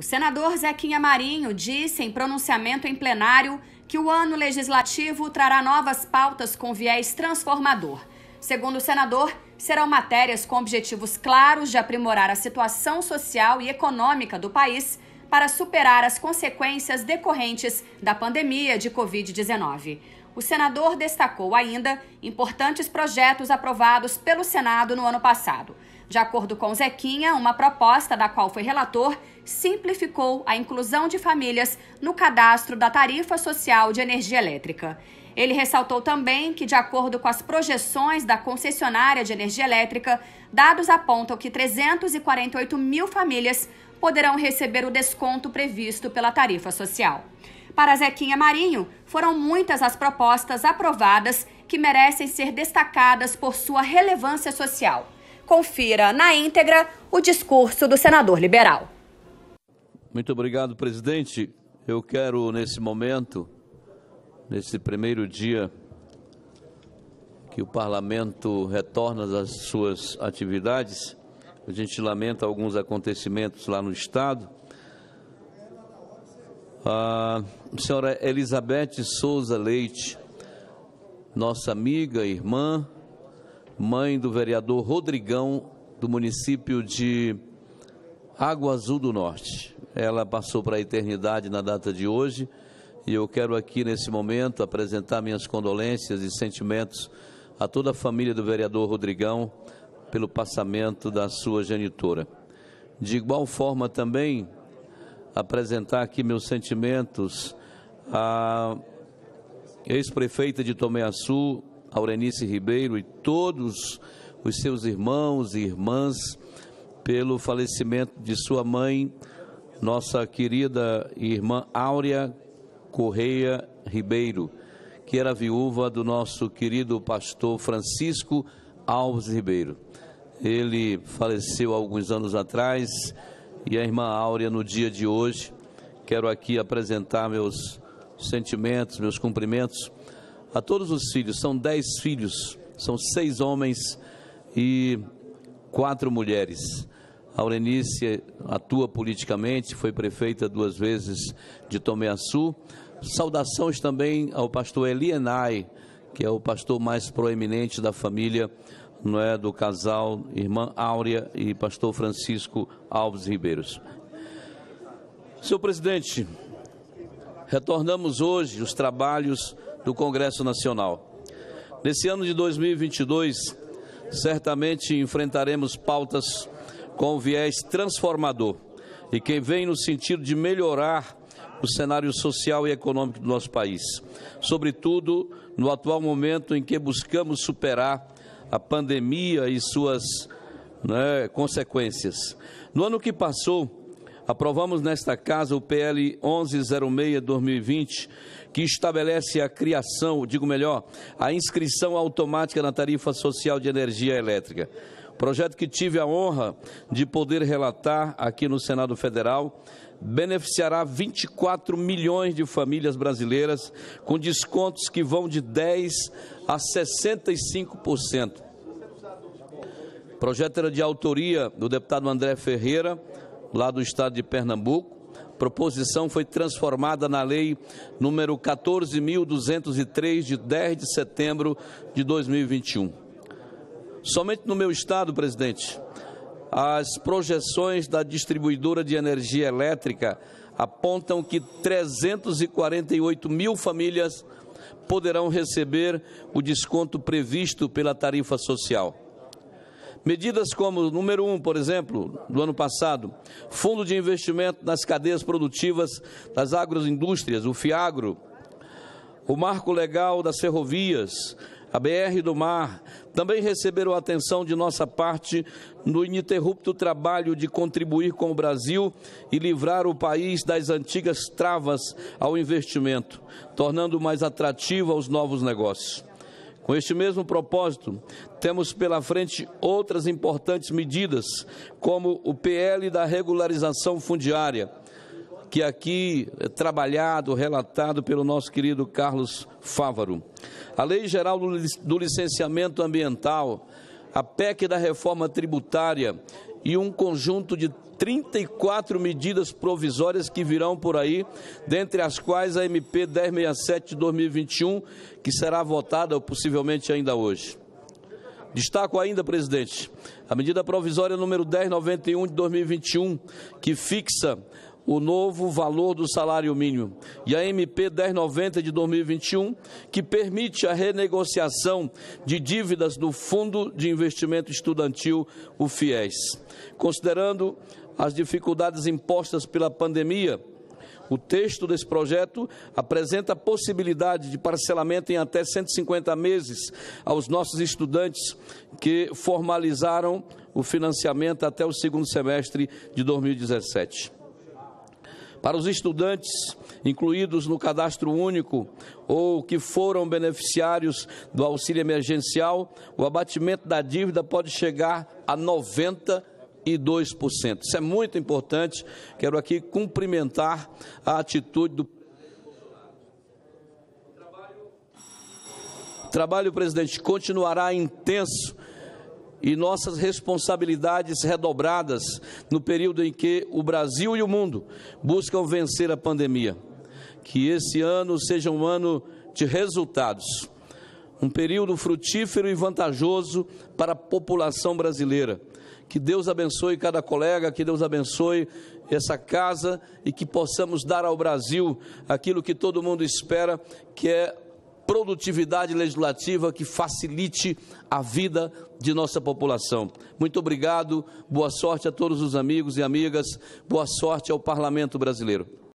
O senador Zequinha Marinho disse em pronunciamento em plenário que o ano legislativo trará novas pautas com viés transformador. Segundo o senador, serão matérias com objetivos claros de aprimorar a situação social e econômica do país para superar as consequências decorrentes da pandemia de Covid-19. O senador destacou ainda importantes projetos aprovados pelo Senado no ano passado. De acordo com Zequinha, uma proposta da qual foi relator simplificou a inclusão de famílias no cadastro da tarifa social de energia elétrica. Ele ressaltou também que, de acordo com as projeções da concessionária de energia elétrica, dados apontam que 348 mil famílias poderão receber o desconto previsto pela tarifa social. Para Zequinha Marinho, foram muitas as propostas aprovadas que merecem ser destacadas por sua relevância social. Confira na íntegra o discurso do senador liberal. Muito obrigado, presidente. Eu quero, nesse momento, nesse primeiro dia que o parlamento retorna às suas atividades, a gente lamenta alguns acontecimentos lá no Estado. A senhora Elizabeth Souza Leite, nossa amiga, irmã, mãe do vereador Rodrigão, do município de Água Azul do Norte. Ela passou para a eternidade na data de hoje e eu quero aqui nesse momento apresentar minhas condolências e sentimentos a toda a família do vereador Rodrigão pelo passamento da sua genitora. De igual forma também apresentar aqui meus sentimentos à ex-prefeita de Tomé Açu, Aurenice Ribeiro e todos os seus irmãos e irmãs pelo falecimento de sua mãe, nossa querida irmã Áurea Correia Ribeiro, que era viúva do nosso querido pastor Francisco Alves Ribeiro. Ele faleceu alguns anos atrás e a irmã Áurea, no dia de hoje, quero aqui apresentar meus sentimentos, meus cumprimentos a todos os filhos. São dez filhos, são seis homens e quatro mulheres. A Aurenice atua politicamente, foi prefeita duas vezes de Tomé Açu. Saudações também ao pastor Elienay, que é o pastor mais proeminente da família não é, do casal irmã Áurea e pastor Francisco Alves Ribeiros. Senhor presidente, retornamos hoje os trabalhos do Congresso Nacional. Nesse ano de 2022, certamente enfrentaremos pautas com viés transformador e que vem no sentido de melhorar o cenário social e econômico do nosso país, sobretudo no atual momento em que buscamos superar a pandemia e suas né, consequências. No ano que passou, aprovamos nesta casa o PL 1106-2020, que estabelece a criação, digo melhor, a inscrição automática na tarifa social de energia elétrica. Projeto que tive a honra de poder relatar aqui no Senado Federal, beneficiará 24 milhões de famílias brasileiras com descontos que vão de 10 a 65%. O projeto era de autoria do deputado André Ferreira, lá do estado de Pernambuco. Proposição foi transformada na lei número 14.203, de 10 de setembro de 2021. Somente no meu estado, presidente, as projeções da distribuidora de energia elétrica apontam que 348 mil famílias poderão receber o desconto previsto pela tarifa social. Medidas como, número um, por exemplo, do ano passado, Fundo de Investimento nas Cadeias Produtivas das Agroindústrias, o FIAGRO, o Marco Legal das Ferrovias, a BR do Mar, também receberam atenção de nossa parte no ininterrupto trabalho de contribuir com o Brasil e livrar o país das antigas travas ao investimento, tornando mais atrativo aos novos negócios. Com este mesmo propósito, temos pela frente outras importantes medidas, como o PL da regularização fundiária, que aqui é trabalhado, relatado pelo nosso querido Carlos Fávaro. A Lei Geral do Licenciamento Ambiental, a PEC da reforma tributária e um conjunto de 34 medidas provisórias que virão por aí, dentre as quais a MP 1067 de 2021, que será votada possivelmente ainda hoje. Destaco ainda, presidente, a medida provisória número 1091 de 2021, que fixa o novo valor do salário mínimo, e a MP 1090 de 2021, que permite a renegociação de dívidas do Fundo de Investimento Estudantil, o FIES. Considerando as dificuldades impostas pela pandemia, o texto desse projeto apresenta a possibilidade de parcelamento em até 150 meses aos nossos estudantes que formalizaram o financiamento até o segundo semestre de 2017. Para os estudantes incluídos no cadastro único ou que foram beneficiários do auxílio emergencial, o abatimento da dívida pode chegar a 90 e 2%. Isso é muito importante. Quero aqui cumprimentar a atitude do O trabalho, presidente, continuará intenso e nossas responsabilidades redobradas no período em que o Brasil e o mundo buscam vencer a pandemia. Que esse ano seja um ano de resultados, um período frutífero e vantajoso para a população brasileira que Deus abençoe cada colega, que Deus abençoe essa casa e que possamos dar ao Brasil aquilo que todo mundo espera, que é produtividade legislativa que facilite a vida de nossa população. Muito obrigado, boa sorte a todos os amigos e amigas, boa sorte ao Parlamento brasileiro.